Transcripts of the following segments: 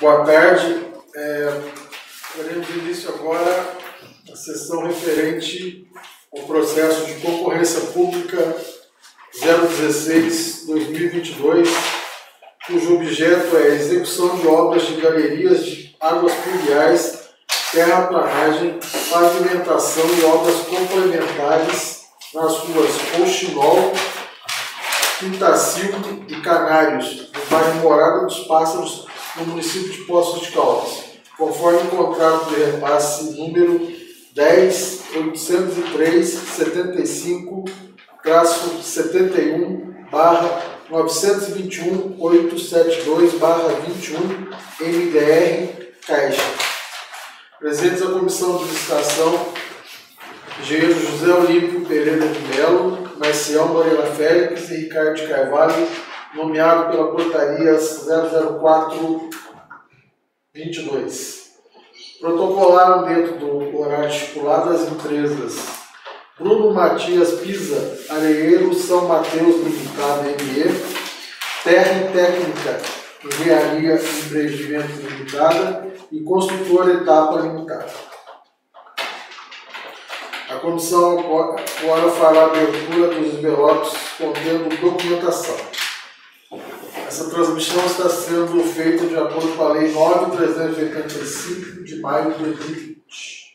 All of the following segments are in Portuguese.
Boa tarde. É, daremos início agora à sessão referente ao processo de concorrência pública 016-2022, cujo objeto é a execução de obras de galerias de águas pluviais, terraplanagem, pavimentação e obras complementares nas ruas Coxinol, Quintacil e Canários, no bairro Morada dos Pássaros, no município de Poços de Caldas, conforme o contrato de repasse número 10.803 75 71 barra 921 872 barra 21 MDR Caixa. Presentes a comissão de licitação, engenheiro José Olímpio Pereira de Melo, Marcial Moreira Félix e Ricardo Carvalho, nomeado pela portaria 00422. Protocolaram dentro do horário estipulado as empresas Bruno Matias Pisa, Areeiro São Mateus Limitado ME, Terra Técnica Engenharia Empreendimento Limitada e Construtora Etapa Limitada. A comissão agora fará a abertura dos envelopes contendo documentação. Essa transmissão está sendo feita de acordo com a Lei 9.385 de maio de 2020.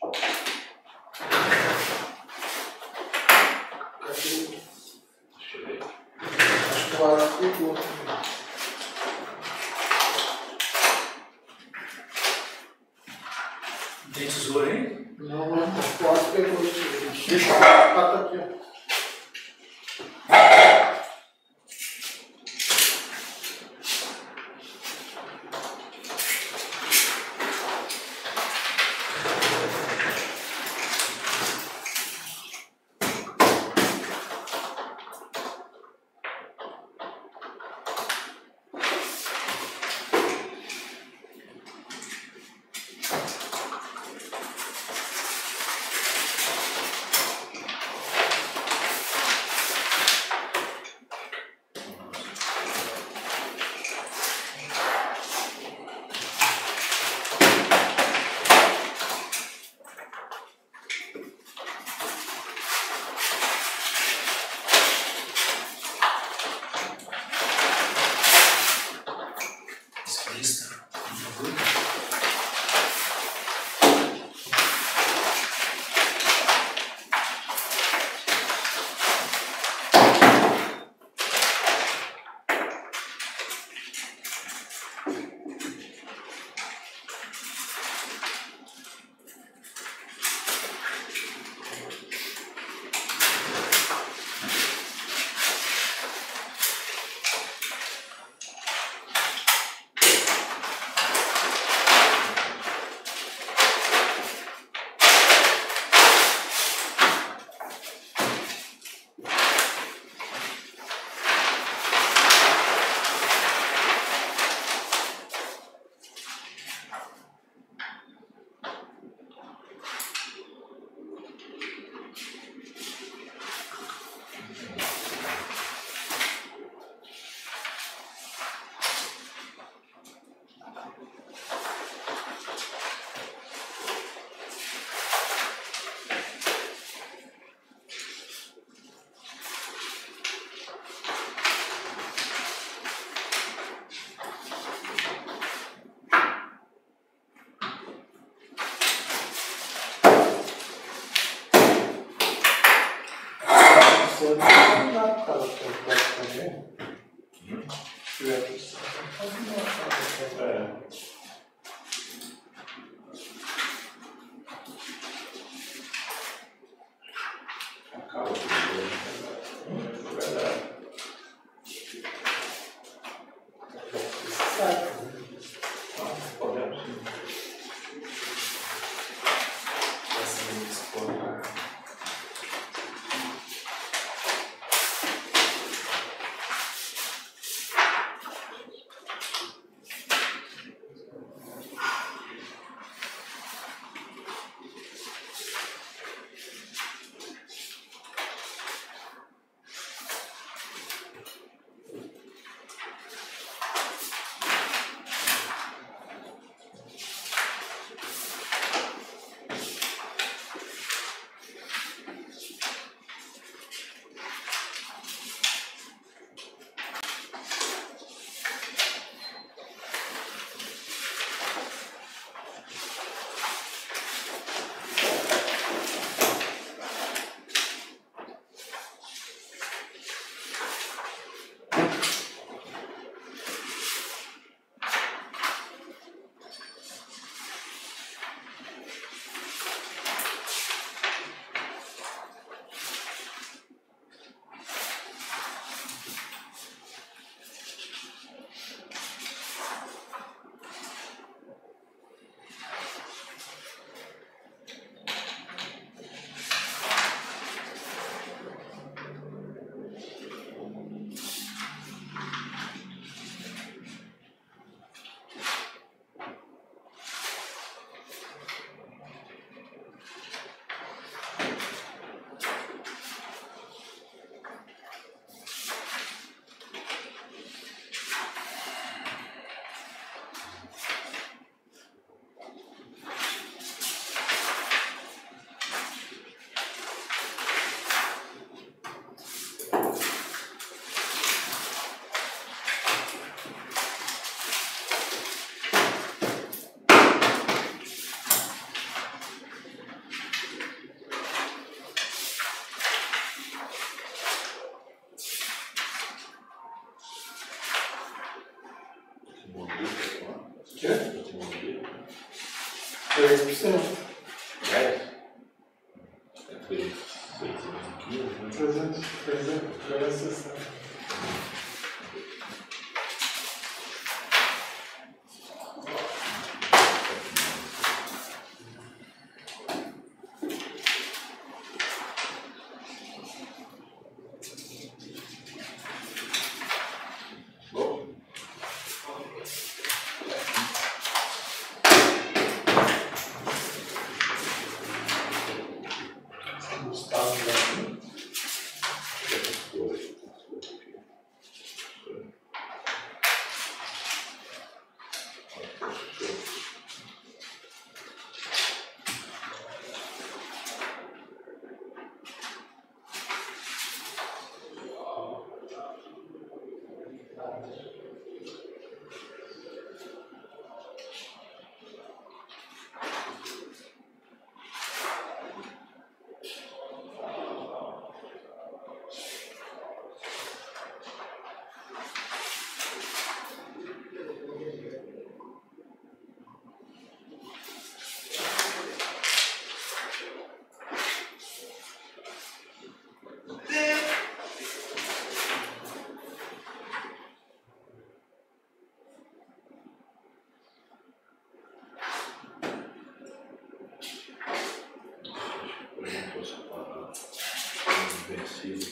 Vencido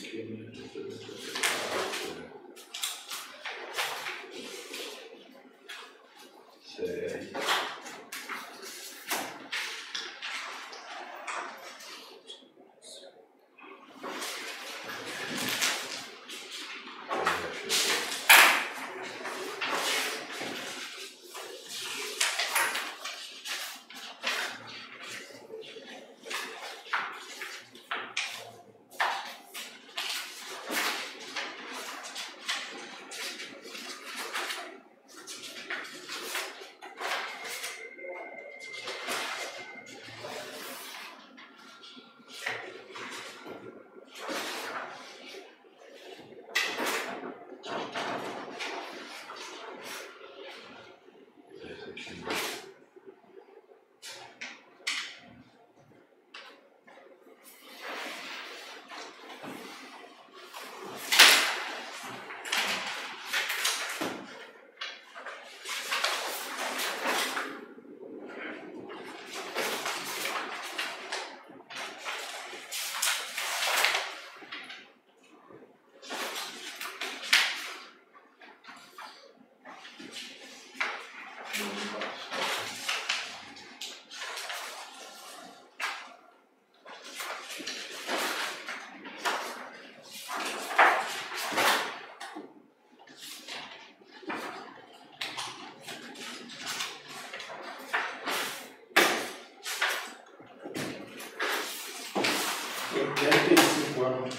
e cinco anos.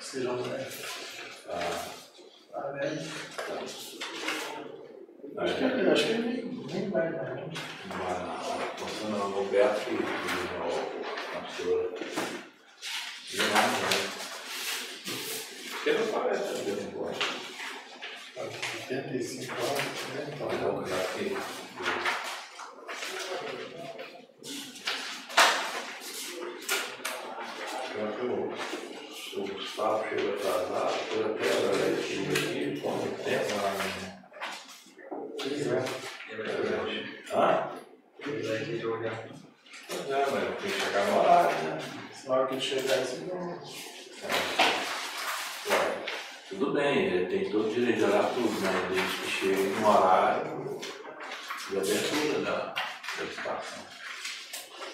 Seja mulher. Ah, né? ah, Acho que ele, acho que ele nem, vai mais. Mas, passando no Roberto e o pastor. E nada, né? Porque não parece a mesma coisa. 85 anos, né? Então, vamos já que. Já que o o Gustavo chegou atrasado, foi até agora ele chegou aqui, tempo lá, né? Pois é. Hã? Pois é, mas tem que chegar no horário, né? Na hora que ele chegar, isso não. Ué, Tudo bem, ele tem todo o direito de olhar tudo, né? Desde que chegue no horário de abertura da, da estação.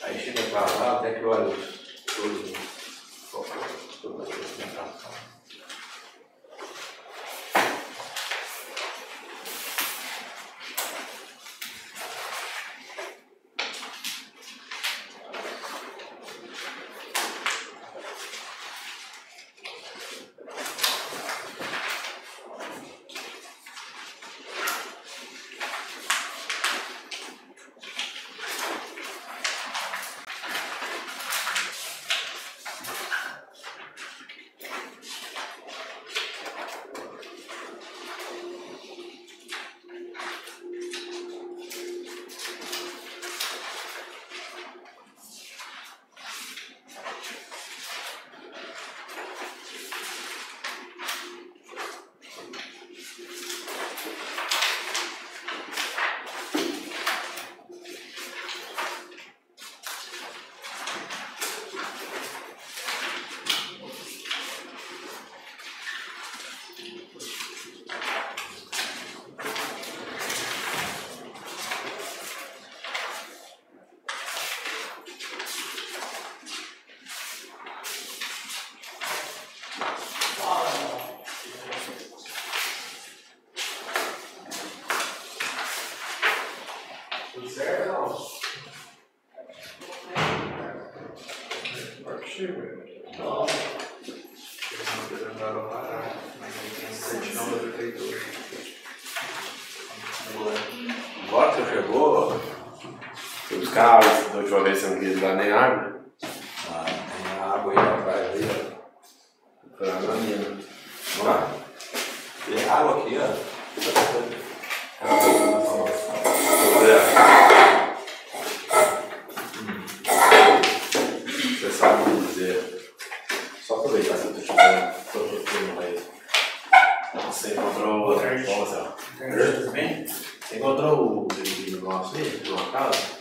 Aí chega atrasado, até que olha da última vez você não quis dar nem água. ah, tem a água aí atrás aí, ó. Foi água minha. Vamos lá. Tem água aqui, ó. Você sabe me dizer. Só aproveitar que eu tô te dando. Tô te aí. Você encontrou outra resposta. Tudo bem? Você encontrou o nosso ali, por uma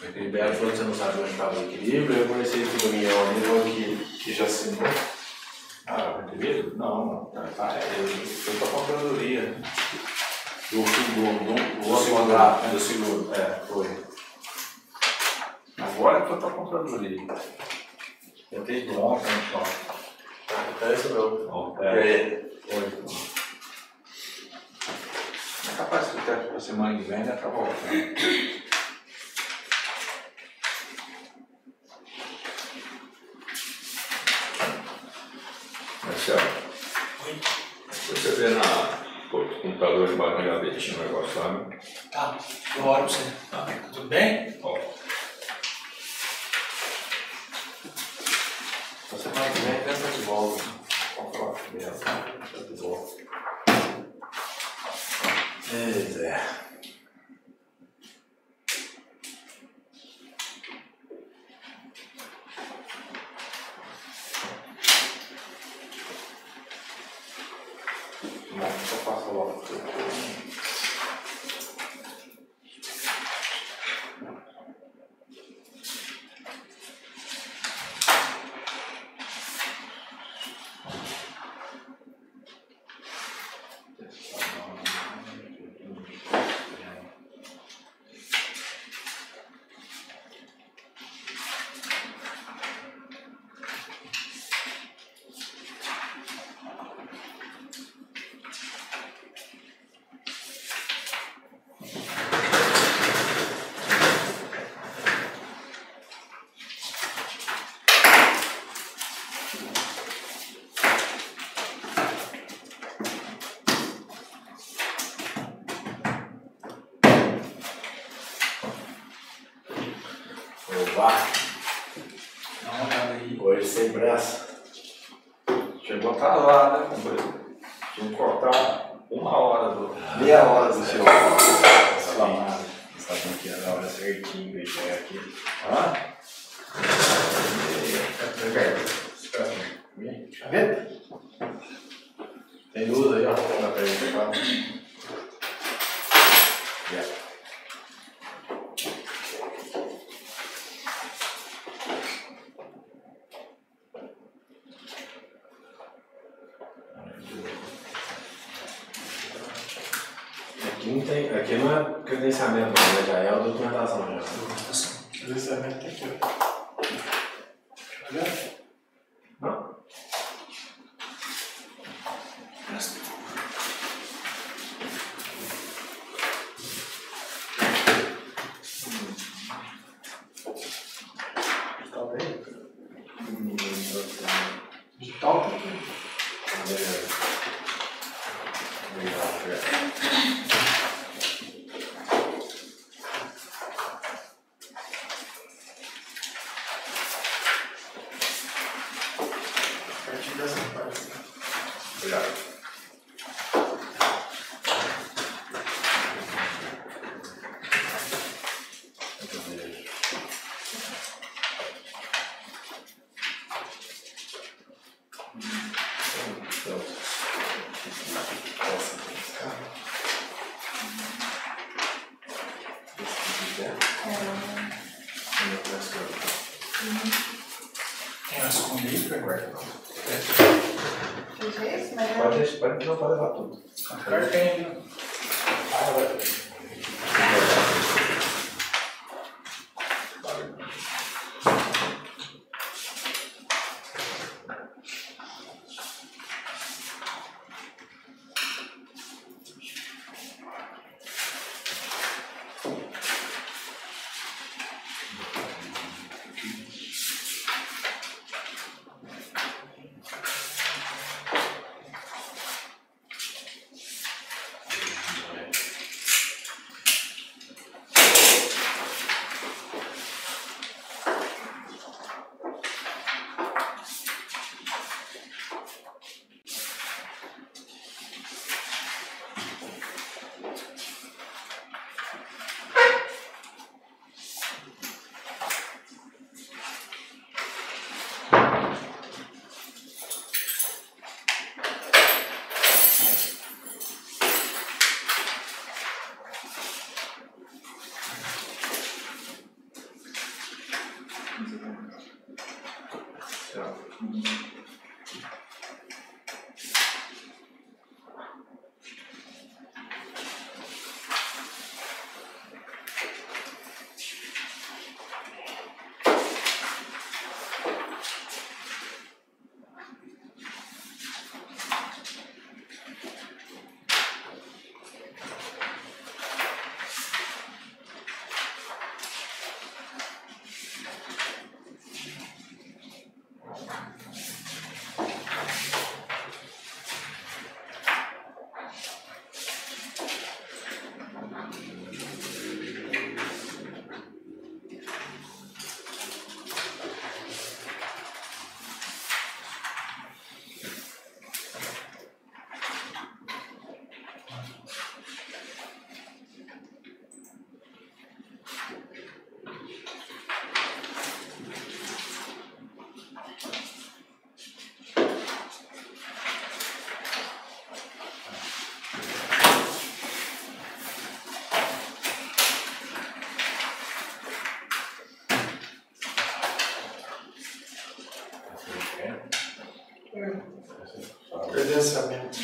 O equilíbrio falou que você não sabe onde estava o equilíbrio. Eu conheci esse caminhão ali, falou que, que já assinou. Ah, equilíbrio? Não, não. Tá, tá, é, ele foi pra controladoria. Do, do, do, do, Do seguro, do seguro. É, foi. Agora que foi pra controladoria. Eu tenho ontem, então. Ah, então esse é o meu. Ó, É. Foi. É capaz que até a semana que vem já tá voltando. Marcelo, se você vê na pô, embaixo na gavetinha o negócio, sabe? Tá, eu olho pra você. Tá, tudo bem? Ó, A semana que vem tenta de volta. Vamos falar primeiro. Tenta de Que jeito, mas Pode, pode, não pode levar tudo. Credenciamento.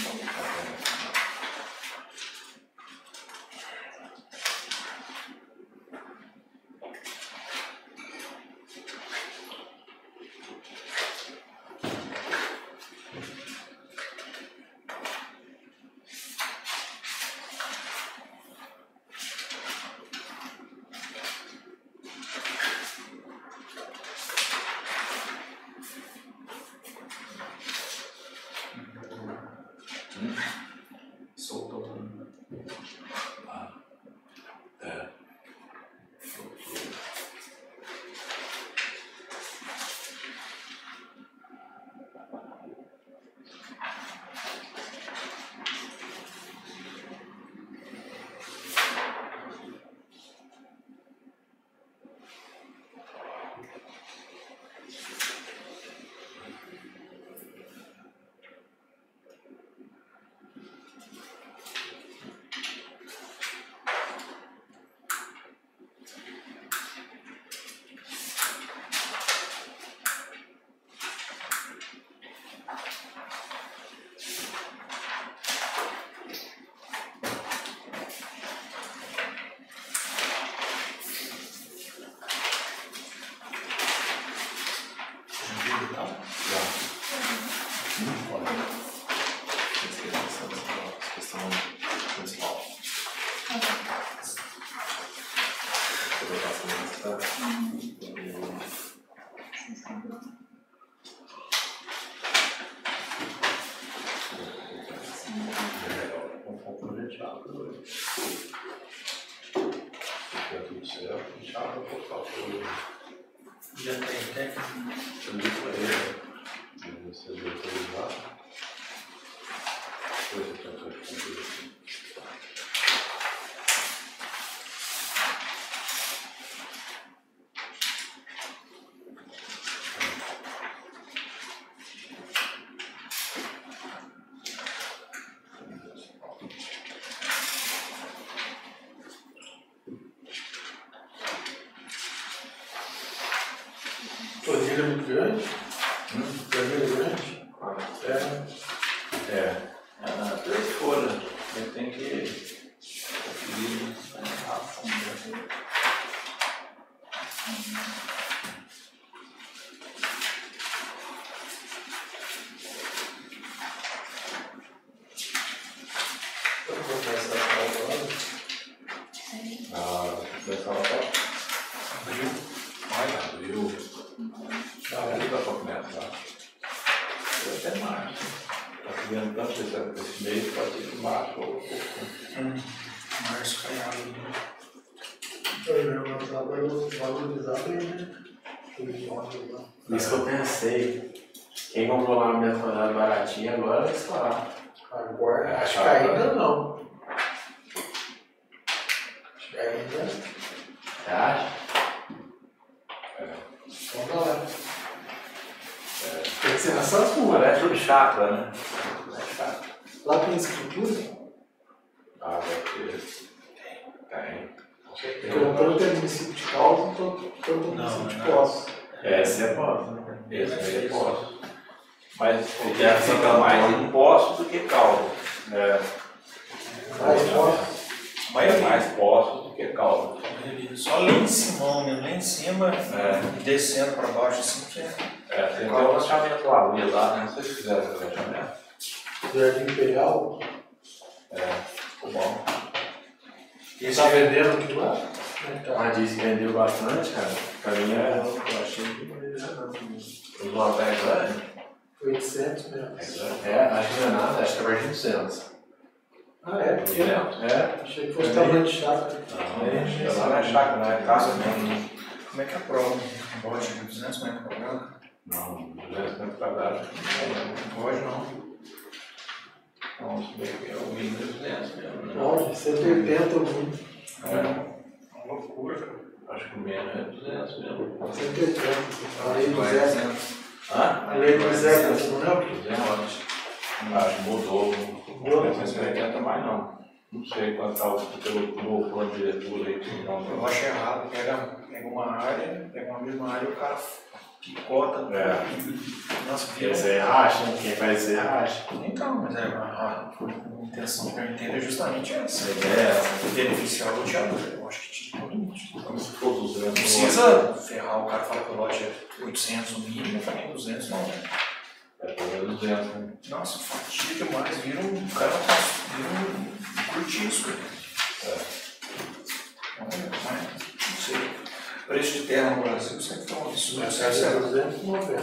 Até um lançamento lá, ali lá, né? Vocês fizeram esse lançamento? Jardim Imperial. É, ficou bom. Esse tá vendendo aqui lá? Então, Ela disse que vendeu bastante, cara. Pra mim, é, eu achei que não ia não. Os hotéis grandes? 800 mesmo. É, acho que não é nada, acho que é mais de 200. Ah, é? Pequeno? É, Achei que fosse tamanho de chácara. Não, lá não é chácara, não é casa mesmo. Como é que é a prova? Pode, 200 metros quadrados? Não, 200 metros quadrados. Não pode não. Então, é o mínimo de 200 mesmo, né? Pode, 180 muito. É, Uma loucura, acho que o menos é 200 mesmo. 180. A lei do Zé. Hã? A lei do Zé, você não lembra? 200. Acho que mudou. Não sei se 80 mais não. Não sei quanto está o pelo novo plano diretor aí. não- Eu acho errado, pega, pega uma área, pega uma mesma área e o cara picota. É. Nossa, Quem você racha, quem faz você racha. Então, mas é, a, intenção que eu entendo é justamente essa. É essa. Beneficiar o loteador. Eu acho que tinha um limite. Como se fosse os Não grandes precisa ferrar o cara fala que o lote é 800 no mínimo, também 200 não, né? É, pelo menos 200, né? Nossa, fatia demais, vira um o cara vira um curtisco. É. Não, não sei. Preço de terra no Brasil sempre foi um absurdo. Certo? é 290.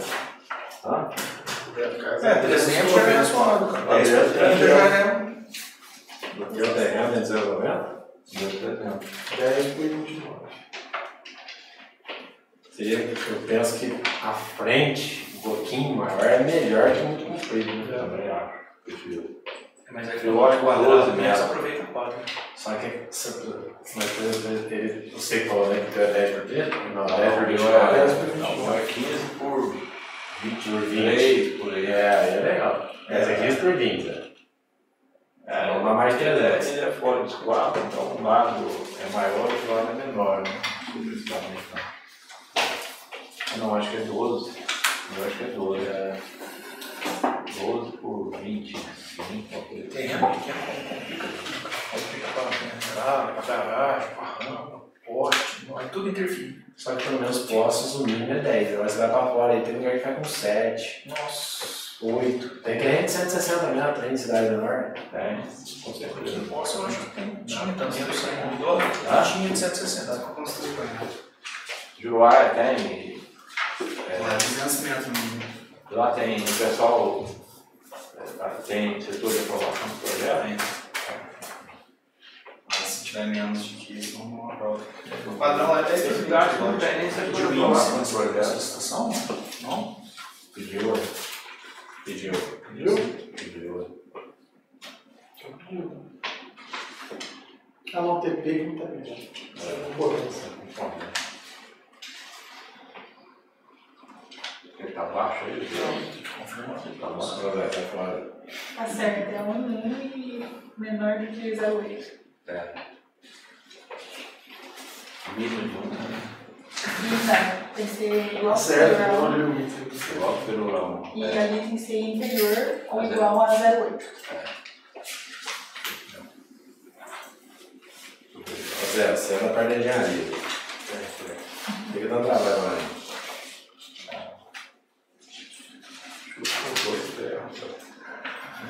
Hã? É, 300 já é razoável, cara. É, 10 por 30 já é. Do teu terreno é 290? 200. 10 por 29. Seria que eu penso que a frente, um pouquinho maior, é melhor que muito comprido, né? Também acho. Prefiro. Mas é que Eu o acho que quadrado 12 menos metros. aproveita a quadra. Só que mas exemplo, ele, você falou né, que tu é 10 por 30? Não, 10 por Não, 29. é, 10 por não, é 15 por 20 por 20. 23, por aí. É, aí é legal. Essa é 15 por 20. né? É, Não dá mais que ele 10. é, ele é fora dos quatro, então um lado é maior e o lado é menor, né? Não. Não acho que é 12. Eu acho que é 12. É 12 por 20. Sim, Terreno pequeno complica tudo. Complica pra entrada, pra garagem, rampa, poste, é tudo interfere. Só que pelo menos postos o mínimo é 10. Agora você vai pra fora aí, tem lugar que vai com 7, Nossa, 8. Tem cliente de 160 metros aí em cidade menor. É, com certeza. eu posso, eu acho que tem. Tinha também do segundo dólar, Ah? tinha de 160 pra construir. Juruá tem. é, Lá, 200 metros no mínimo. lá tem o pessoal. É, Tem setor de aprovação do projeto. Mas se tiver menos de que isso, não aprova. O padrão é 10 Esse lugar não tem nem setor de Pediu aprovação do projeto. Não? Pediu. Pediu. Viu? Pediu. Ah, não, TP que não tá pedindo. É concorrência. Ele tá baixo aí? Confirma. Tá. Nossa, vai tá fora. A certa é um 1 e menor do que 0,8. É. Mínimo de um, né? Não dá, tem que ser igual Tá certo, ao olhei o. Igual o perurão. E É. ali tem que ser inferior ou Mas é- igual a 0,8. Zé, você é da parte da engenharia. Fica dando trabalho lá.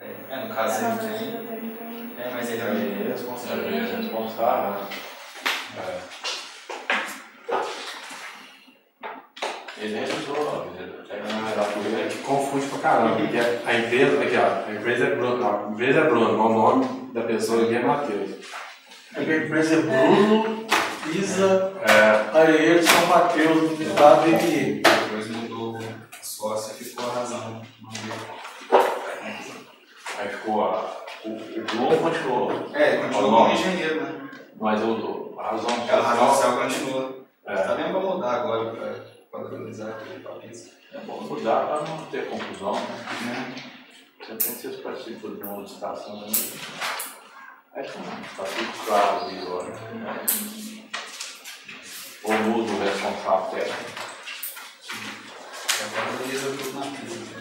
É, no caso ele tem. É, mas ele É, é ele é responsável. o responsável. É. Ele revisou, ele Ah, é que confunde pra caramba, porque a empresa, aqui ó, a empresa é Bruno, a empresa é Bruno, mas o nome da pessoa aqui é Matheus. É que a empresa é Bruno, Isa, É, de São Mateus, do estado e A. O, o Globo continuou. É, continuou como engenheiro, né? Mas o, a razão Aquela razão social. social continua. é. Tá mesmo pra mudar agora, pra padronizar aquele país. É bom mudar para não ter confusão, né? Você tem que ser participantes de uma licitação. Né? Que não, está tudo claro ali agora. Né? Ou muda o responsável técnico. Agora beleza tudo na pilha.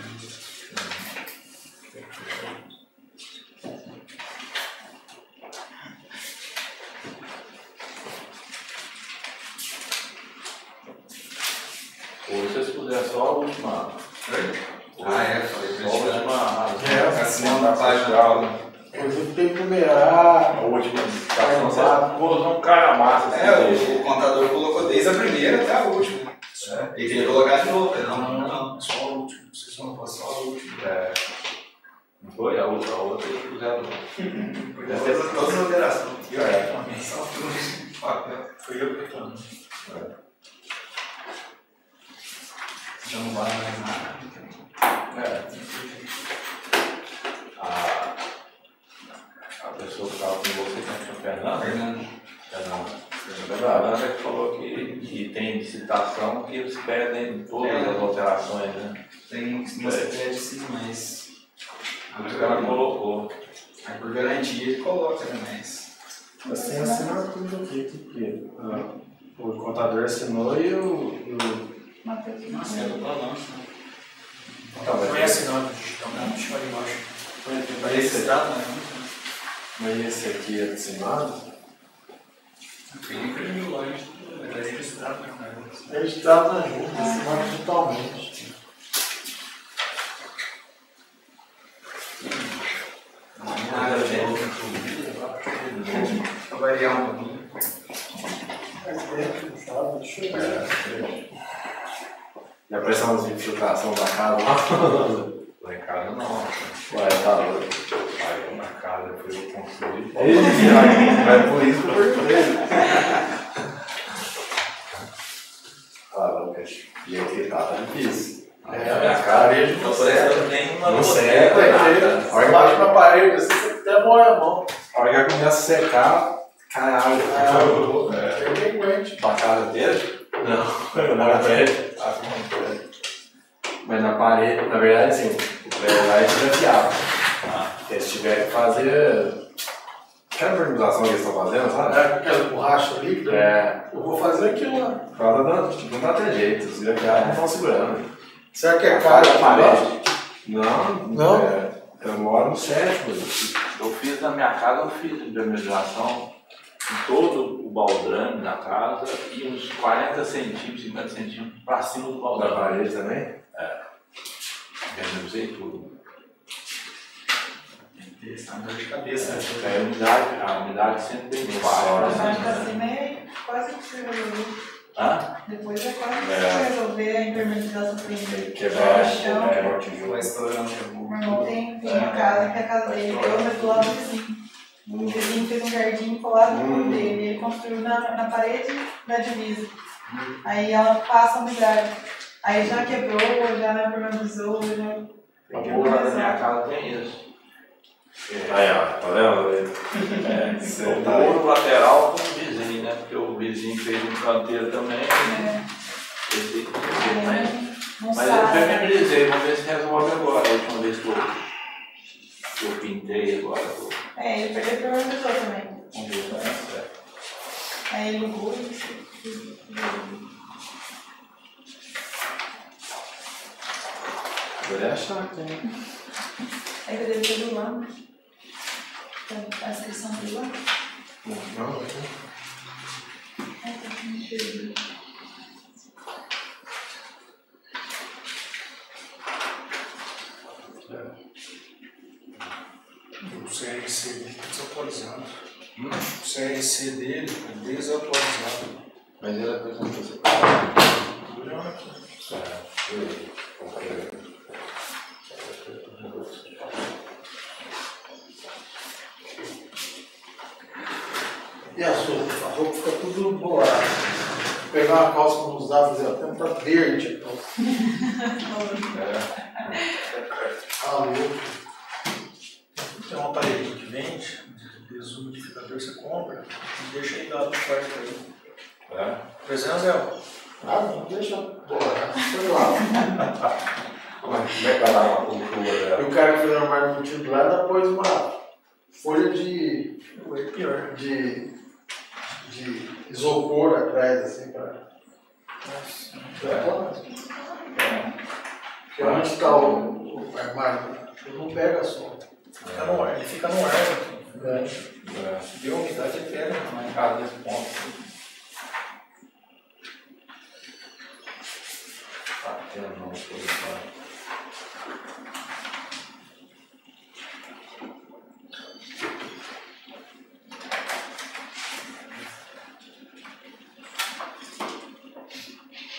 Ou se vocês puderem só a última. Ah, é, falei pra Só a gente. última. É, Assinando a página. Inclusive tem que numerar. A última licitação. Você pô, um cara massa. assim, É, o, o contador colocou desde a primeira até a última. É. Ele queria colocar de novo. Não, não, não, só a última. Vocês vão só a última. É. Não foi? A outra, a outra eles puseram. Todas, todas as alterações. É. Só tudo de papel. Foi eu que falei. Já não vale mais nada. É. A, a pessoa que estava com você, que é o Fernando, Fernando. Fernando. Fernando é que falou que, que tem licitação que eles pedem todas É. as alterações, né? Tem que você pede sim, mas. Que ela colocou. Aí por garantia ele coloca, né? Mas. Tem assinatura aqui, porque ah, o contador assinou e o. e o- Matheus. É do balanço, né? Tá, mas- Foi assinado digitalmente, deixa eu embaixo. Esse- registrado, né? Mas esse aqui é assinado? Ele imprimiu lá, gente. Tá registrado, né? Registrado na junta, assinado digitalmente. Vai variar um pouquinho. Deixa eu ver. Já prestamos de infiltração da casa lá? Lá em casa não. Ué, tá louco. Aí na casa foi eu construí. É por isso que eu perguntei. Ah. E aqui tá, tá difícil. É, a minha cara não não serve nenhuma Não serve, nada. A hora que Bate na parede, assim, você até morre a mão. a hora que começa a secar, cai água. É, eu nem aguento. Pra casa dele? Não, na parede. Não, não. Mas na parede, na verdade, assim, o prédio lá é desgrafiado. Ah, Eles tiveram que fazer. Aquela organização que eles estão fazendo, sabe? É, aquela borracha líquida. É, Eu vou fazer aquilo lá. ela tá dando, não tá tendo jeito, os desgrafiados não estão segurando. Será que é caro aquilo lá? Não, Não? É, eu moro no sétimo. Eu fiz na minha casa, eu fiz impermeabilização todo o baldrame da casa e uns 40 centímetros, 50 centímetros para cima do Da baldrame. parede também? Impermeabilizei tudo. Esse tá dor de cabeça. né? Aí a umidade, a umidade sempre bem A pra né? cima é quase que você resolver. Hã? Depois é quase que É. você resolver a impermeabilização primeiro. Quebrar, chão. quebrar o tijolo. Meu irmão tem, tem uma casa que é a casa dele mas do lado do vizinho. O vizinho fez um jardim colado no muro dele. Ele construiu na, na parede da divisa. Aí ela passa a umidade. Aí já quebrou, já não impermeabilizou, já. A porra da minha casa tem isso. Aí, ó, tá vendo? É, Você o muro lateral com o vizinho, né? Porque o vizinho fez um canteiro também. É, Esse aqui, mas, mas eu sabe. impermeabilizei, vamos ver se resolve agora. A última vez que eu, eu pintei agora. eu- É, ele perdeu impermeabilizou também. Vamos ver se vai dar certo. Aí ele ligou. Agora é chato, hein? Aí ele deve ter do lado. A inscrição do lado. Não, Ai, tá com me perdi. O CRC dele tá desatualizado. O CRC dele tá desatualizado. Mas ele apresentou você. Olha aqui. E a sua? A roupa fica tudo bolada. Vou pegar uma calça que não usava fazia tempo, tá verde. Então. Ah, louco. Tem uma parede que vende, desumidificador você compra e deixa aí dado no quarto aí. É. 300 reais. Ah, não, deixa bolar. Sei lá. Como é que vai dar uma cultura E o cara que fez o armário contigo lá ainda pôs uma folha de. Foi pior. de. de isopor atrás, assim, para. Porque onde está o, o armário, ele não pega sol. Fica no ar, ele fica no ar. né? Deu umidade, ele pega. Em casa nesse ponto. Tá tendo uma posição.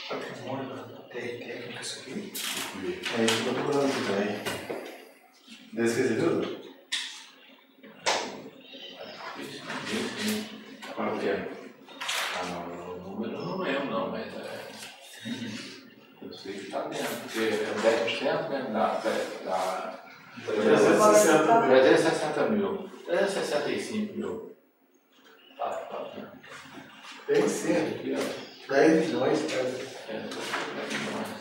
Patrimônio da TR técnica, isso aqui. É isso que eu tô procurando também. Deu esqueci tudo? Qual que é? Ah, não, o número eu não lembro não, mas é. Eu sei que tá dentro, porque é 10% né, da, da 360 mil. 360 mil, 365 mil. Tá, tá. Tem sim, Aqui, ó. 10 milhões, cara. É, tô vendo.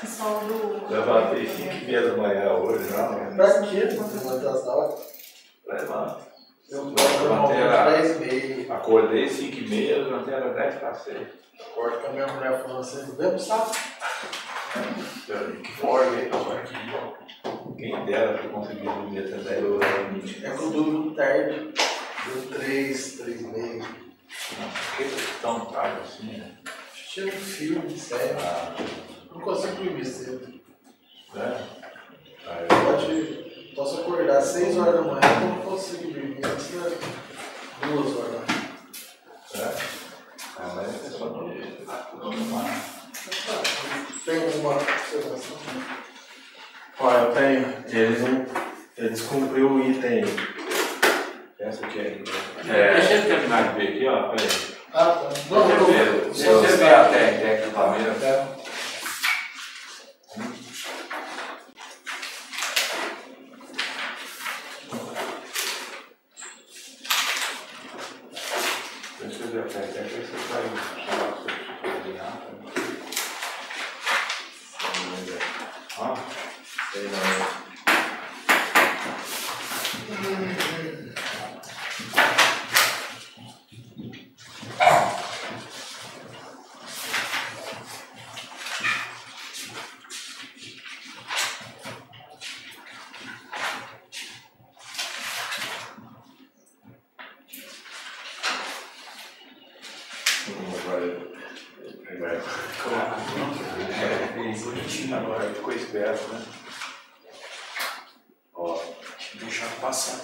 Pessoal do. Levantei 5 e meia da manhã hoje, não. Pra quê? Quantas horas? Levanta. Eu Levantei toco a- 10 e meia. Acordei 5 e meia, levantei era 10 para 6. Acordo com a minha mulher falando assim, bebo sapo. Que forte, hein, rapaz? Quem dera pra conseguir dormir até 10 horas da noite. É que eu durmo tarde. Deu 3, 3 e meio. Por que tão tarde assim, né? Tinha um filme, sério. Ah, Não consigo dormir cedo. né? Aí, Pode, posso acordar às 6 horas da manhã, não consigo dormir antes das 2 horas da manhã. né? Ah, mas é só de. Tem alguma observação? Olha, eu tenho. Eles. Eles cumpriu o item. Essa aqui é. É. Deixa eu terminar de ver aqui, ó. Peraí. Ah, tá. Não, Deixa eu ver. não. Deixa eu ver a técnica tá vendo? É. Deixa eu ver a técnica. Aí você vai chamar o seu coordenado. Ó. Sei não. Hum, Agora. Agora. É, bonitinho agora, ficou esperto, né? Ó, deixar passar.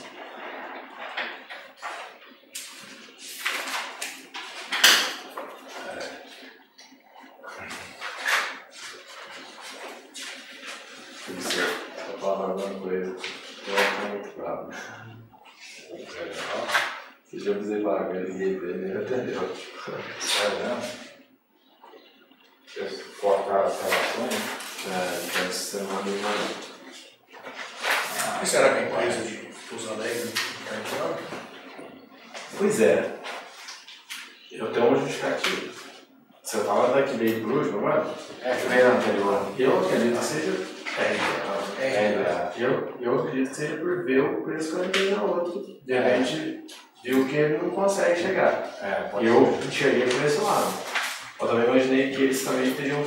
Tudo certo. Só falar alguma coisa. Eu tô muito bravo. Você já avisei pra ele, ninguém vê, nem entendeu. Tá vendo? Eles cortaram as relações. É, então essa semana não. E será que a empresa de Pouso Alegre está entrando? Pois é. Eu tenho uma justificativa. Você fala daqui meio bruxo, não é? É, que veio na anterior. Eu acredito que seja. É, É, eu, eu acredito que seja por ver o preço que eu entrei na outra. De repente, viu que ele não consegue chegar. É, E eu enxerguei por esse lado. Eu também imaginei que eles também teriam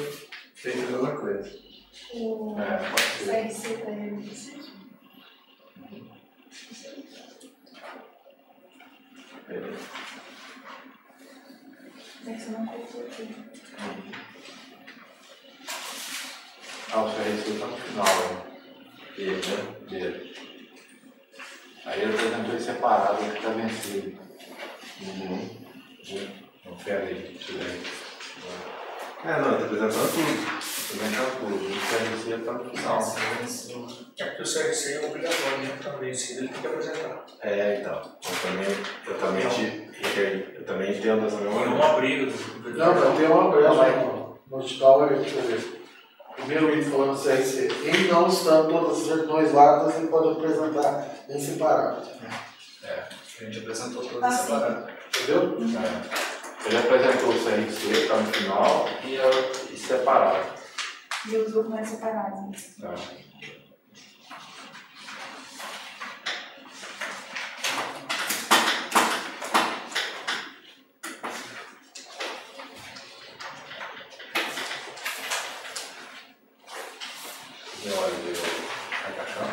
feito a mesma coisa. O É, pode ser. Beleza. É que você não colocou aqui. Ah, o CRC tá no final, né? Ele, né? Dele. Aí ele apresentou ele separado, ele tá vencido. Uhum. Não peraí, isso daí. É, não, tá apresentando tudo. Apresentar tudo. O CRC tá no final. É porque o CRC é obrigatório, né? Para vencido, ele tem que apresentar. É, então. Eu também, eu também, te, eu também entendo essa uma briga do. Não, mas tem uma brecha no, no edital, é, eu ver. Primeiro item falando CRC. Em não estando todas as certidões válidas, ele pode apresentar em separado. A gente apresentou todas sim. separadas. Entendeu? É. Ele apresentou o CRC, tá no final, e, eu- e separado. E os documentos separados. né? É. Meu olho deu a caixão.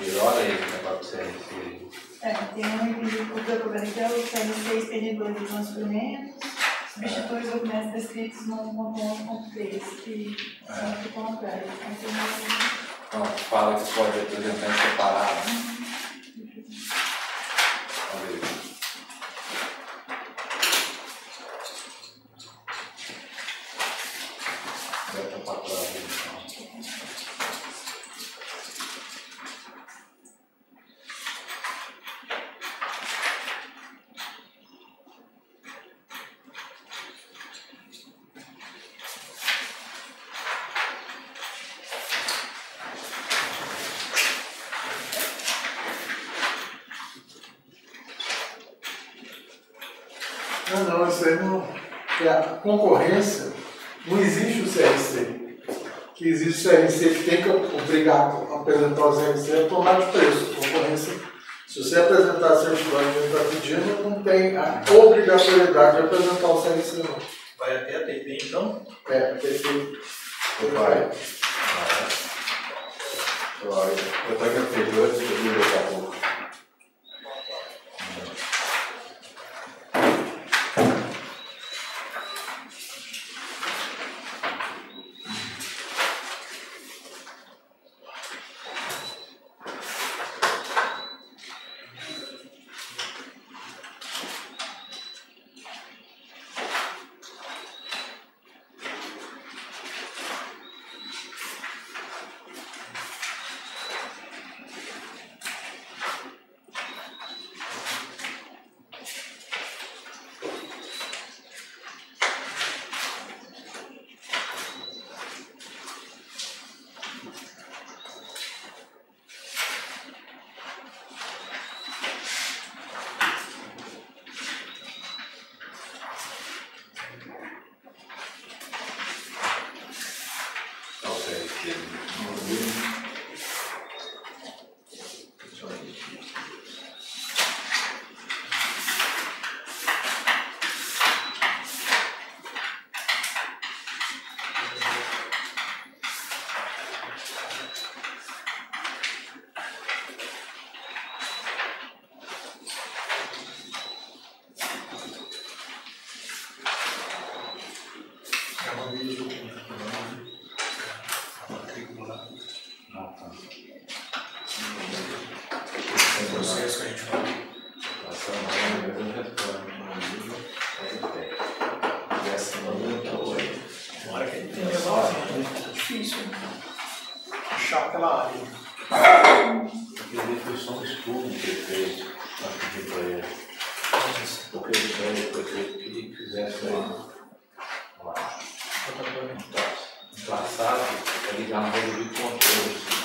Melhora aí o negócio do CRC. É, tem um item do documento que é o CRC expedidor de transferimentos, substitui os documentos descritos no ponto 1.3, que são aqui contrários. Um- Então, fala que pode apresentar em separado. Vamos Não, não, isso aí não. É a concorrência, não existe o CRC. Que existe o CRC que tem que obrigar a apresentar o CRC a é tomar de preço. Concorrência. Se você apresentar o CRC que está pedindo, não tem a obrigatoriedade de apresentar o CRC não. Vai até a TP então? É, a TP. Então vai. Vai. Eu estou aqui a deixa eu ver daqui a pouco. Porque as instituições públicas fez para pedir para ele. Eu pedi para ele, prefeito, que ele fizesse uma, uma, um traçado para ligar no meio de controle.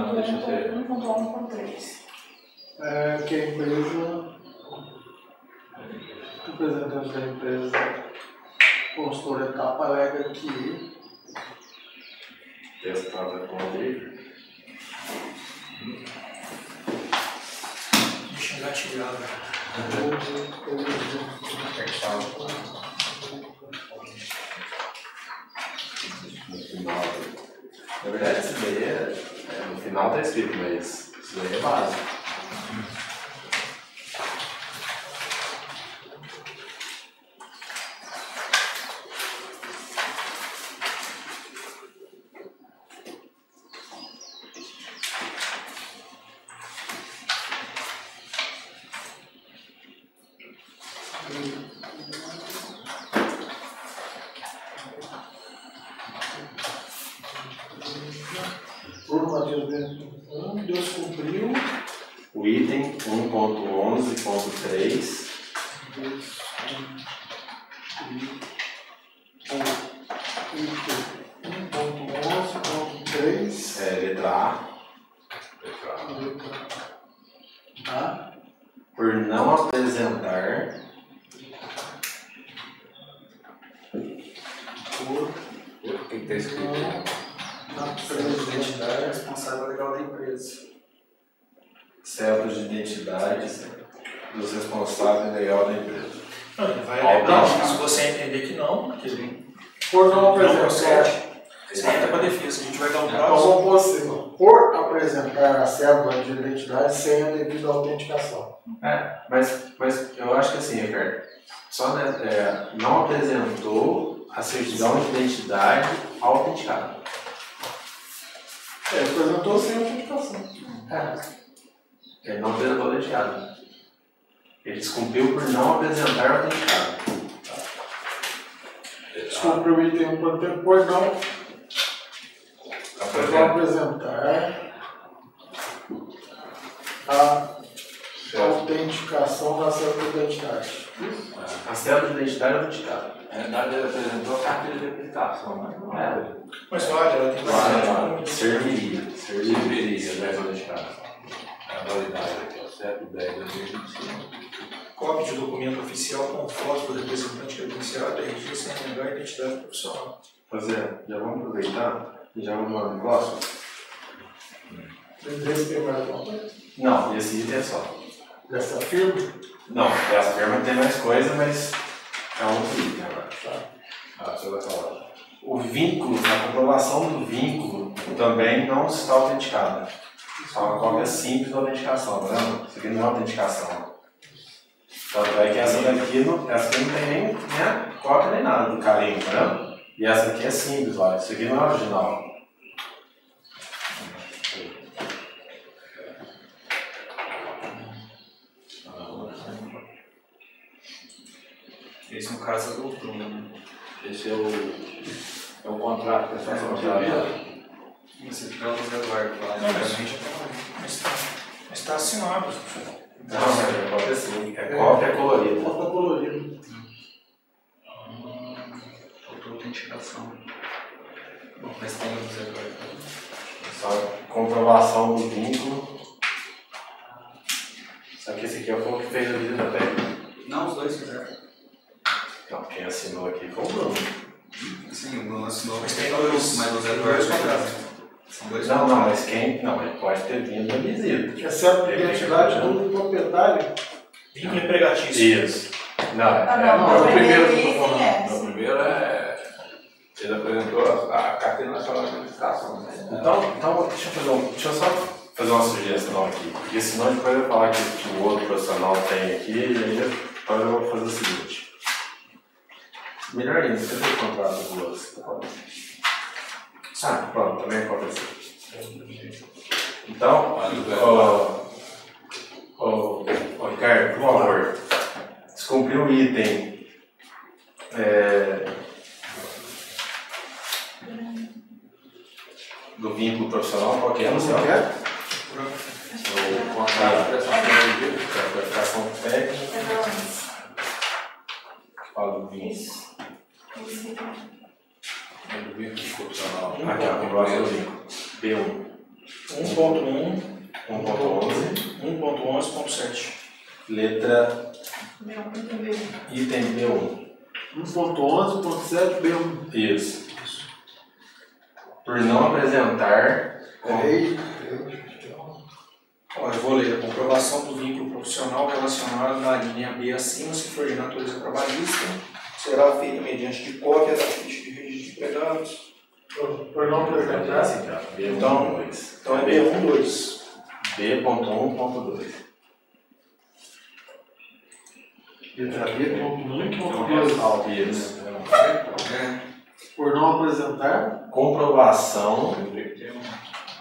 não deixa ser. 1.1.3. É que a empresa, representante da empresa, consultora etapa, alega é que. Testada com a lei. Deixa engatilhado. É Apertado. Na verdade, essa daí é final tá escrito, mas isso aí é básico. Apresentou a certidão de identidade autenticada. É, apresentou sem autenticação. Ele não apresentou autenticado. Ele descumpriu por não apresentar autenticado. Desculpe o item 1.3, por não, por não apresentar a autenticação da cédula de identidade. A cédula de identidade é autenticada. Na verdade, ele apresentou a carteira de habilitação, mas não é. Mas pode, ela tem bastante. Claro, serviria. Serviria, Serviria, se né? tivesse autenticado. A validade aqui, ó, 7, 10, 2025. Cópia de documento oficial com foto do representante credenciado, RG sem negar a identidade profissional. Fazer, já vamos aproveitar e já vamos lá no próximo? Tem mais alguma coisa? Não, esse item é só. Dessa firma? Não, essa firma tem mais coisa, mas é um outro agora. Ah, você vai falar. O vínculo, a comprovação do vínculo também não está autenticada. Só uma cópia simples da autenticação, tá vendo? Isso aqui não é autenticação. Tanto é que essa daqui não, essa aqui não tem nem né, cópia nem nada do carinho, tá vendo? E essa aqui é simples, olha. Isso aqui não é original. É do Bruno. né? Esse é o, é o contrato que está sendo é o José Eduardo lá. Não, mas a gente mas está, mas está assinado. Não, mas é cópia sim. É cópia colorida. Foto colorida. Faltou autenticação. Bom, mas tem o José Eduardo. Só comprovação do vínculo. Só que esse aqui é o que fez a visita técnica. Não, os dois fizeram. Não, quem assinou aqui foi o Bruno. Sim, o Bruno assinou. Mas tem dois. Mas o José Eduardo contratos. São dois Não, não, mas quem. Não, ele pode ter vindo da visita. É cédula de identidade do proprietário. Vínculo empregatício. Isso. Não, Ah, é, não, não, é o o primeiro que eu item é. O primeiro é. Ele apresentou a, a carteira nacional de habilitação. Né? Então, então deixa, eu fazer um, deixa eu só fazer uma sugestão aqui. Porque senão depois eu vou falar que, que o outro profissional tem aqui, e aí então eu vou fazer o seguinte. Melhor ainda, cadê o contrato do outro? Ah, pronto, também ser. Então, ô, ô, ô, Ricardo, por favor, descumprir o item. é, do vínculo profissional, qual que é? Não sei. Quer? O contrato de prestação de serviço. Qualificação técnica, É dois. fala do vínculo. Isso. Isso aqui. É do vínculo profissional. Aqui, a comprovação do vínculo. B1, 1.1, 1.11, 1.11.7. letra Meu, entendeu? item B1. 1.11.7 B1. Isso. Por não apresentar. Peraí. Ó, eu vou ler. A comprovação do vínculo profissional relacionado na linha B acima, se for de natureza trabalhista, será feita mediante de cópia da ficha de registro de empregados. Por- não apresentar. B1, Então- 2. Então é B1, 2. B.1.2. Letra B, ponto 1 e ponto 2. Isso. É. Por não apresentar. Comprovação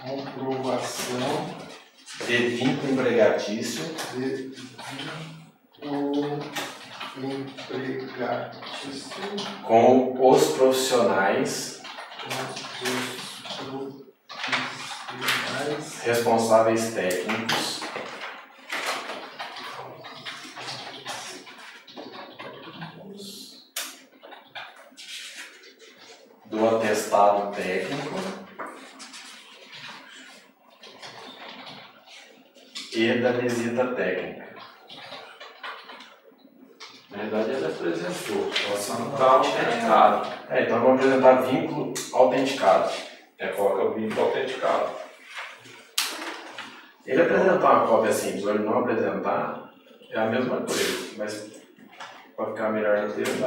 Comprovação de vínculo empregatício de vínculo empregatício com os profissionais com os profissionais responsáveis técnicos do atestado técnico e da visita técnica. Na verdade, ele apresentou, só não está autenticado. É, então vamos apresentar vínculo autenticado. É, coloca o vínculo autenticado. Ele apresentar uma cópia simples ou ele não apresentar, é a mesma coisa, mas para ficar melhor no texto,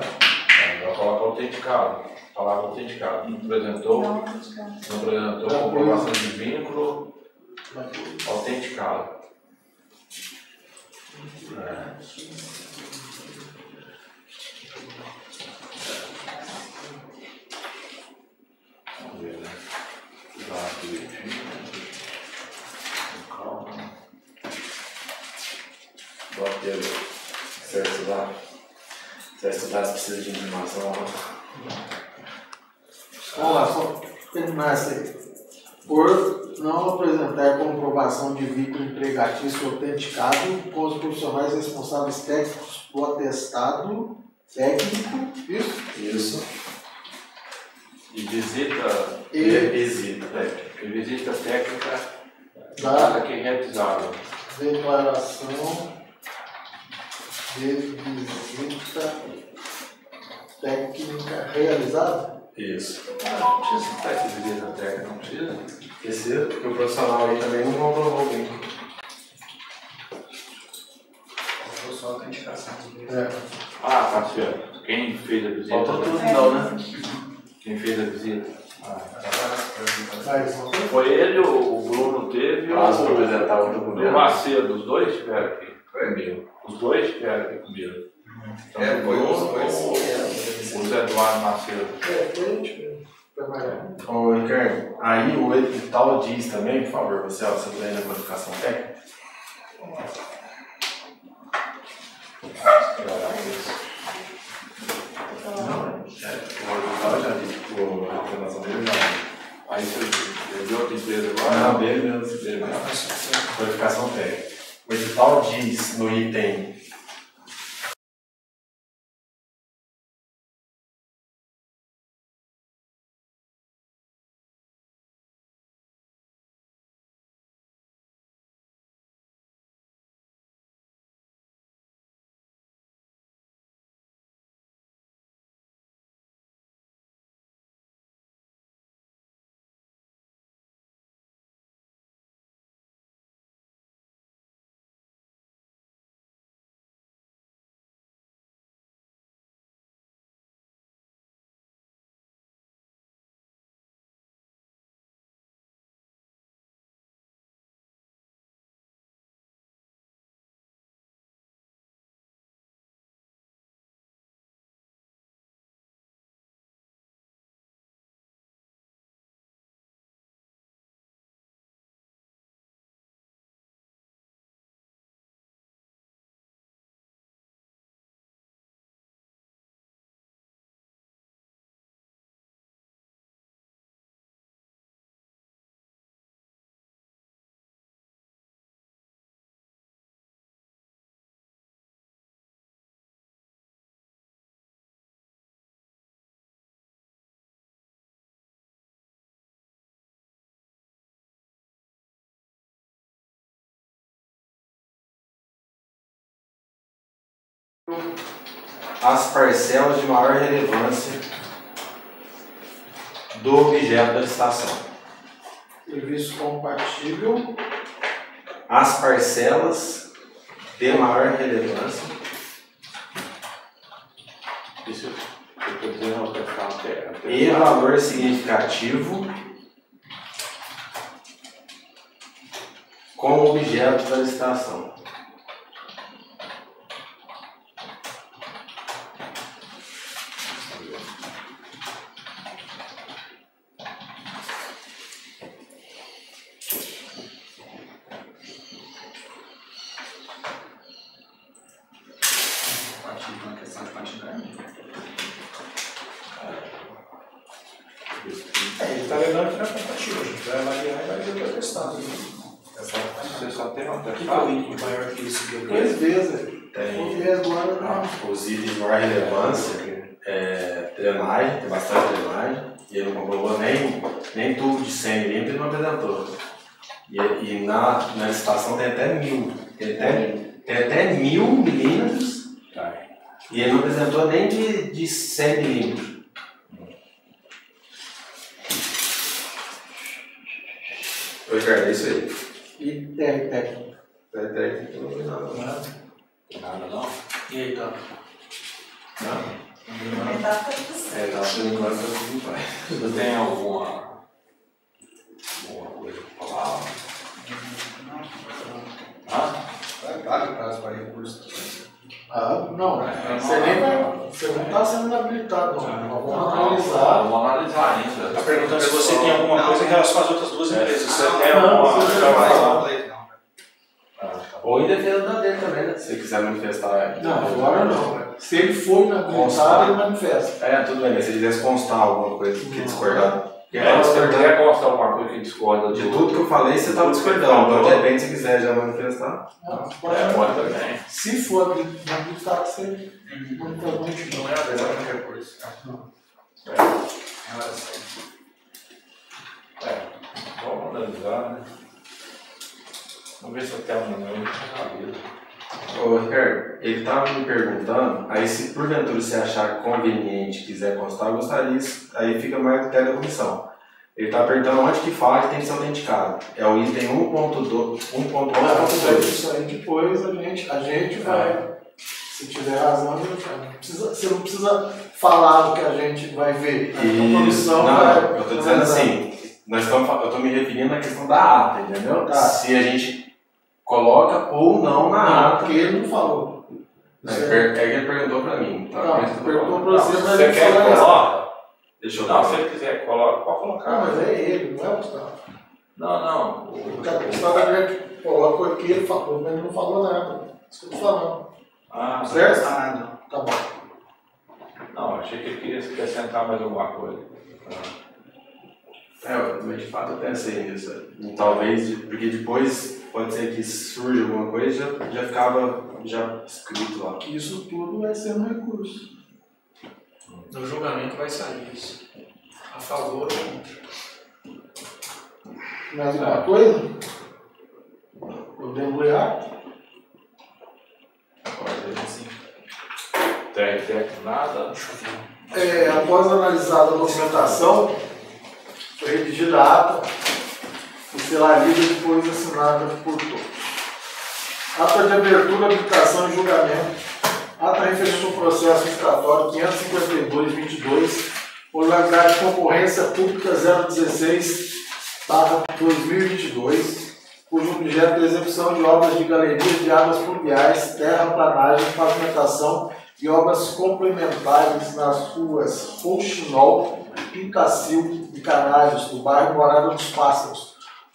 É, Agora coloca autenticado. Palavra autenticado. Não apresentou, Não, não apresentou, comprovação de vínculo autenticado. Vamos ver, né? Usar direitinho. Com calma. Bota ele. Se vai estudar. Se vai estudar, precisa de informação. Vamos lá, só terminar essa aí. Por não apresentar comprovação de vínculo empregatício autenticado com os profissionais responsáveis técnicos do atestado técnico, isso? Isso. E visita, E E visita técnica. e visita técnica da que realizável. declaração de visita técnica realizada? Isso. Ah, não precisa citar esse visita técnica, não precisa. Precisa, porque o profissional aí também não vínculo. Faltou só a autenticação. É. Ah, tá certo. Quem fez a visita? Faltou tudo então, né? Quem fez a visita? Não tem? Foi ele, o o Bruno teve e o, apresentar o o. Macedo, os dois estiveram aqui. Foi meu. Os dois estiveram aqui comigo. Então, É, o foi os dois. o Zé Eduardo Macedo. É, foi, ver. Foi mais- Ô, Ricardo, aí o edital diz também, por favor, você, ó, você tem na qualificação técnica. Não, é, o edital já diz, o- a informação dele já diz. Aí você você viu outra empresa Não, agora? dele mesmo, dele mesmo. Qualificação técnica. O edital diz no item as parcelas de maior relevância do objeto da licitação. Serviço compatível As parcelas de maior relevância Isso eu estou dizendo até ficar até. até e valor significativo como objeto da licitação. Partir de uma questão de quantidade. Esse É, ele está lembrando que não é compatível, a gente vai avaliar e vai ver o que é testado. Você só tem uma O que que é o link maior que esse aqui? Três vezes. Tem Três vezes agora não. ah, os itens de maior relevância, é, drenagem, tem bastante drenagem, e ele não comprovou nem, nem tubo de 100 milímetros, ele não apresentou. E, e na, na licitação tem até mil, tem até, tem até mil milímetros, e ele não apresentou nem de, de 100 milímetros. Ô, Ricardo, é isso aí. E. Até técnico, não vi nada. Nada não? E aí, tá? Não. Produção. É, tá, por enquanto não vai. Você tem alguma, alguma coisa pra falar? Vale o prazo para recurso. Ah, não. É, Você nem vai. Você não está sendo habilitado, não. Vamos analisar. Vamos analisar ainda. Está perguntando se você tem alguma coisa em relação às outras duas empresas. Você Não, tem não, alguma você não vai vai. lá. Ou em defesa da dele também, né? Se você quiser manifestar. Não, agora não. Se ele for inabilitado, ele manifesta. É, tudo bem, mas se ele quisesse constar alguma coisa que discordar. Porque É, se você quiser constar alguma coisa que discorda De do- tudo que eu falei, você estava discordando. Então, de repente, se quiser já manifestar. Não, É, pode também. Se for inabilitado, você manifesta. Não é a recurso. É, vamos analisar, né? Vamos ver se eu tenho alguma coisa na cabeça. Ô, Ricardo, ele estava me perguntando, aí se porventura você achar conveniente, quiser constar, eu gostaria, aí fica mais até da comissão. Ele está perguntando onde que fala que tem que ser autenticado. É o item 1.2, Não, 1.1.2. isso aí depois a gente, a gente vai. Se tiver razão, precisa- Você não precisa falar o que a gente vai ver. A E- comissão não, vai. eu estou dizendo assim, nós estamos, eu estou me referindo à questão da ata, entendeu? Tá. Se a gente coloca ou não na Não, ata. porque ele não falou. É, é que ele perguntou para mim. Tá? Não, Mas- perguntou pra você, se mas você ele quer, coloca. Deixa eu dar. se ele quiser, coloca, pode colocar. Não, mas é ele, não é o Gustavo. Não, não. O, Gustavo é que coloca o que ele falou, mas ele não falou nada. Isso que eu tô falando. ah, Certo? Ah, não. Tá bom. não, achei que ele queria acrescentar mais alguma coisa. É, mas de fato eu pensei nisso. Talvez, porque depois pode ser que surja alguma coisa já, já ficava já escrito lá. Isso tudo vai ser um recurso. No julgamento vai sair isso. A favor ou contra. Mais alguma coisa? Podemos olhar? Pode assim. Nada. É, após analisada a documentação, foi redigida a ata e depois assinada por todos. Ata de abertura, habilitação e julgamento. Ata referente ao processo licitatório 552-22, modalidade de concorrência pública 016 2022, cujo objeto é execução de obras de galerias de águas pluviais, terraplanagem, pavimentação e obras complementares nas ruas Rouxinol, Pintacil e Canajos, do bairro Morada dos Pássaros,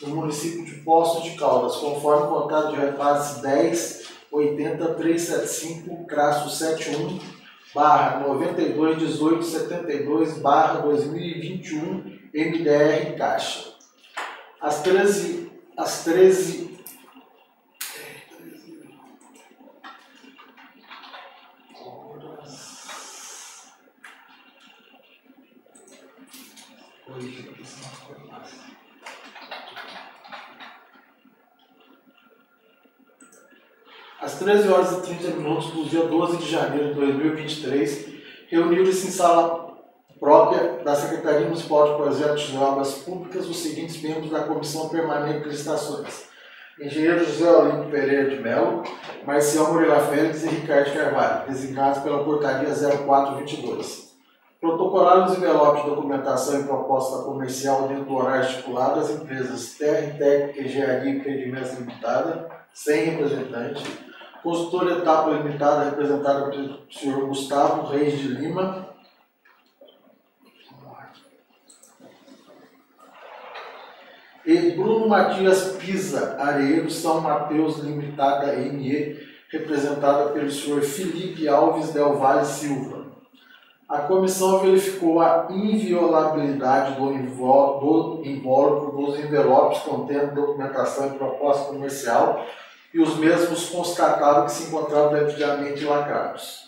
no município de Poços de Caldas, conforme contrato de repasse 10 80 375 traço 71 barra 92 18 72 barra 2021 MDR Caixa. Às 13 às 13 Às 13 horas e 30 minutos do dia 12 de janeiro de 2023, reuniram-se em sala própria da Secretaria Municipal de Projetos e Obras Públicas os seguintes membros da Comissão Permanente de Licitações. Engenheiro José Olímpio Pereira de Melo, Marcial Moreira Félix e Ricardo Carvalho, designados pela Portaria 0422. Protocolaram os envelopes de documentação e proposta comercial dentro do horário estipulado às empresas Terra Técnica Engenharia e Empreendimentos Limitada, sem representante, Consultora Etapa Limitada, representada pelo senhor Gustavo Reis de Lima, e Bruno Matias Pisa, Areiro São Mateus Limitada ME, representada pelo senhor Felipe Alves Del Valle Silva. A comissão verificou a inviolabilidade do invó- do dos envelopes contendo documentação e proposta comercial e os mesmos constataram que se encontravam devidamente lacrados.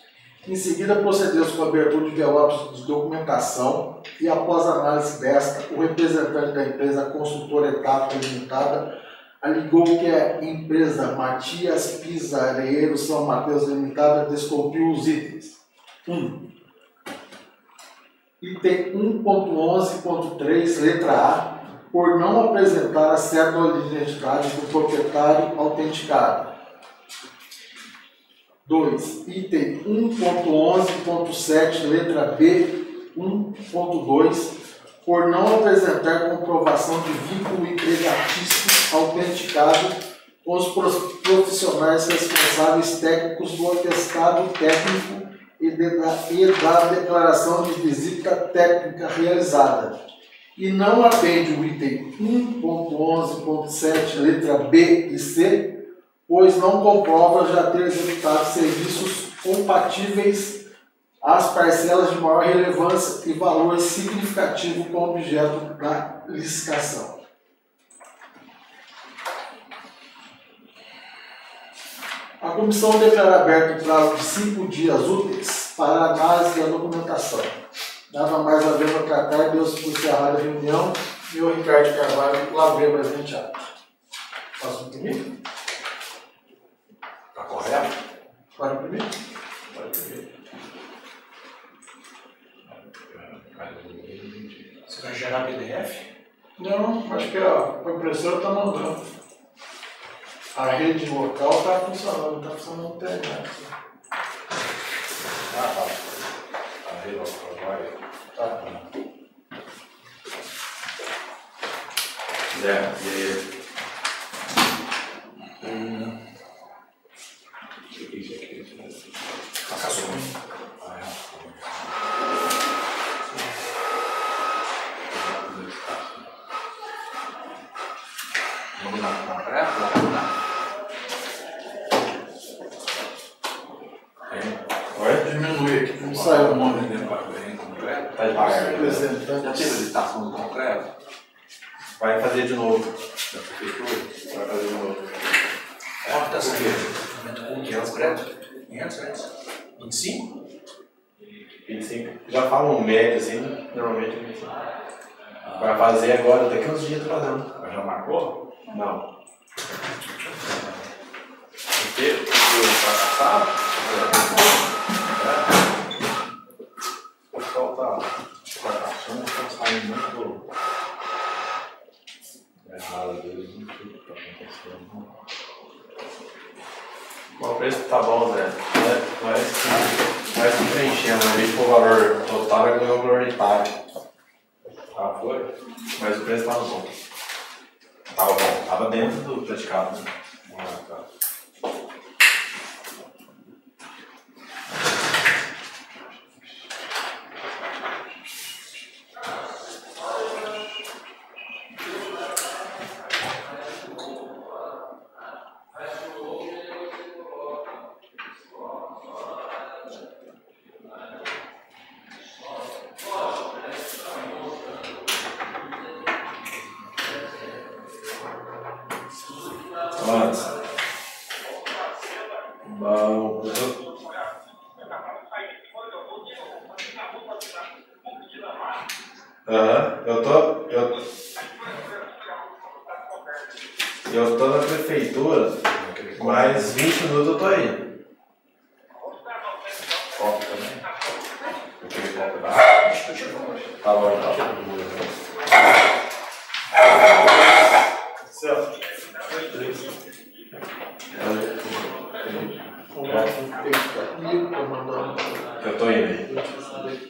Em seguida, procedeu-se com a abertura de envelopes de documentação e, após análise desta, o representante da empresa consultora Etapa Limitada alegou que a empresa Matias Pisareiro São Mateus Limitada descobriu os itens. 1. Item 1.11.3, letra A, por não apresentar a cédula de identidade do proprietário autenticada. 2. Item 1.11.7, letra B, 1.2, por não apresentar comprovação de vínculo empregatício autenticado com os pro- profissionais responsáveis técnicos do atestado técnico e, da, e da declaração de visita técnica realizada. E não atende o item 1.11.7, letra B e C, pois não comprova já ter executado serviços compatíveis às parcelas de maior relevância e valor significativo com o objeto da licitação. A comissão declara aberto o prazo de cinco dias úteis para a análise da documentação. Nada mais a tratar, Deus por encerrada a reunião. Eu, Ricardo Carvalho, lavrei o presente ato. Posso imprimir? Tá correto? Pode imprimir? Pode ver. Você vai gerar PDF? Não, acho que a, impressora está mandando. A rede local está funcionando, está funcionando a internet. Ah, tá. A rede vai. Tá. Zé, e aí? Tá bom, um. Eu tô indo